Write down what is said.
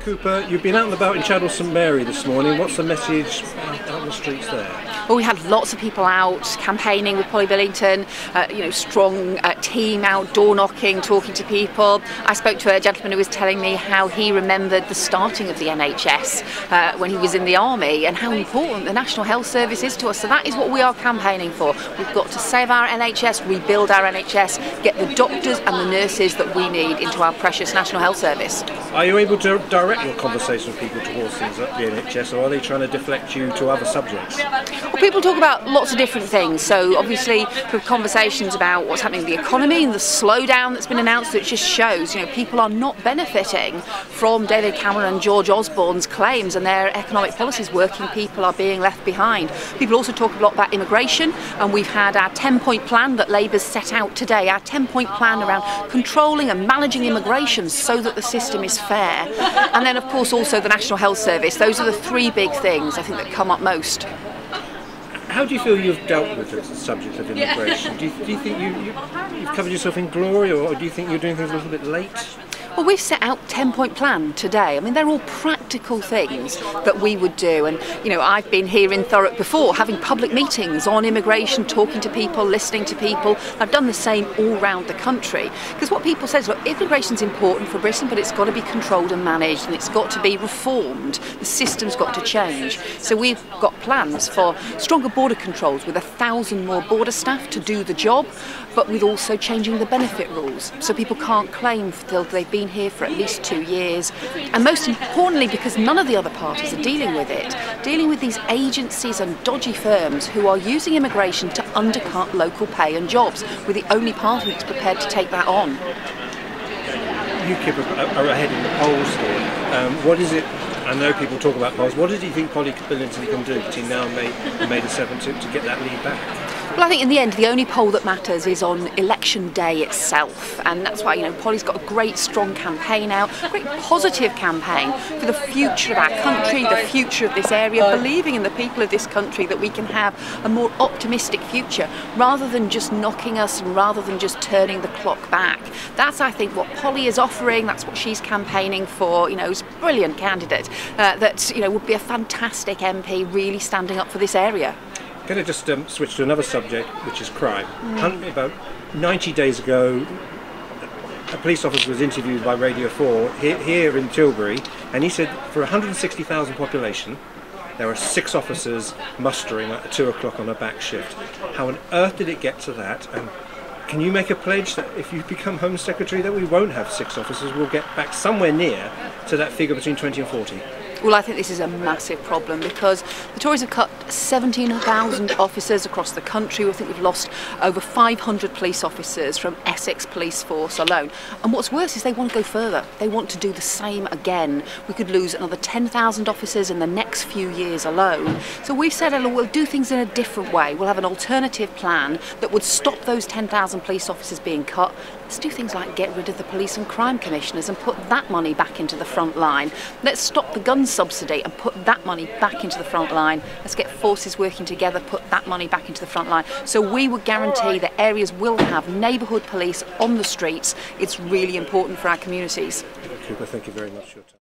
Cooper, you've been out and about in Chadwell St Mary this morning. What's the message out on the streets there? Well, we had lots of people out campaigning with Polly Billington, uh, you know, strong uh, team out, door knocking, talking to people. I spoke to a gentleman who was telling me how he remembered the starting of the NHS uh, when he was in the army and how important the National Health Service is to us. So that is what we are campaigning for. We've got to save our NHS, rebuild our NHS, get the doctors and the nurses that we need into our precious National Health Service. Are you able to direct your conversation with people towards things like the NHS, or are they trying to deflect you to other subjects? Well, people talk about lots of different things. So obviously, conversations about what's happening with the economy and the slowdown that's been announced, that just shows you know people are not benefiting from David Cameron and George Osborne's claims and their economic policies. Working people are being left behind. People also talk a lot about immigration, and we've had our 10-point plan that Labour's set out today. Our 10-point plan around controlling and managing immigration so that the system is fair. And then, of course, also the National Health Service. Those are the three big things I think that come up most. How do you feel you've dealt with the subject of immigration? Do, you, do you think you, you, have covered yourself in glory, or do you think you're doing things a little bit late? Well, we've set out 10 point plan today. I mean, they're all practical things that we would do. And, you know, I've been here in Thurrock before, having public meetings on immigration, talking to people, listening to people. I've done the same all around the country. Because what people say is, look, immigration's important for Britain, but it's got to be controlled and managed and it's got to be reformed. The system's got to change. So we've got plans for stronger border controls with a thousand more border staff to do the job, but with also changing the benefit rules. So people can't claim until they've been here for at least two years. And most importantly, because none of the other parties are dealing with it, dealing with these agencies and dodgy firms who are using immigration to undercut local pay and jobs. We're the only party that's prepared to take that on. UKIP are ahead in the polls here. Um, what is it I know people talk about polls. What did you think Polly Billington can do between now and May, May the 7th to, to get that lead back? Well, I think in the end, the only poll that matters is on election day itself, and that's why you know Polly's got a great, strong campaign out, a great positive campaign for the future of our country, the future of this area, believing in the people of this country that we can have a more optimistic future, rather than just knocking us and rather than just turning the clock back. That's, I think, what Polly is offering. That's what she's campaigning for. You know, is a brilliant candidate uh, that you know would be a fantastic MP, really standing up for this area going to just um, switch to another subject, which is crime. Mm. About 90 days ago, a police officer was interviewed by Radio 4 here, here in Tilbury, and he said for 160,000 population, there are six officers mustering at 2 o'clock on a back shift. How on earth did it get to that? And can you make a pledge that if you become Home Secretary that we won't have six officers, we'll get back somewhere near to that figure between 20 and 40? Well, I think this is a massive problem because the Tories have cut 17,000 officers across the country. I think we've lost over 500 police officers from Essex Police Force alone. And what's worse is they want to go further. They want to do the same again. We could lose another 10,000 officers in the next few years alone. So we've said we'll do things in a different way. We'll have an alternative plan that would stop those 10,000 police officers being cut. Let's do things like get rid of the police and crime commissioners and put that money back into the front line. Let's stop the gun subsidy and put that money back into the front line. Let's get forces working together, put that money back into the front line. So we would guarantee that areas will have neighbourhood police on the streets. It's really important for our communities. Thank you very much.